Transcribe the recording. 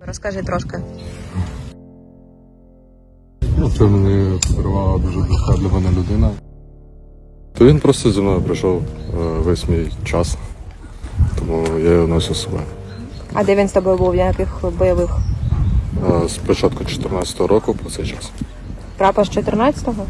Розкажи трошки. Ну, це мені подарувала дуже близька для мене людина. То він просто зі мною пройшов е, весь мій час, тому я його носив з собою. А де він з тобою був? Яких бойових? Е, з початку 2014 року по цей час. Прапор з 14-го?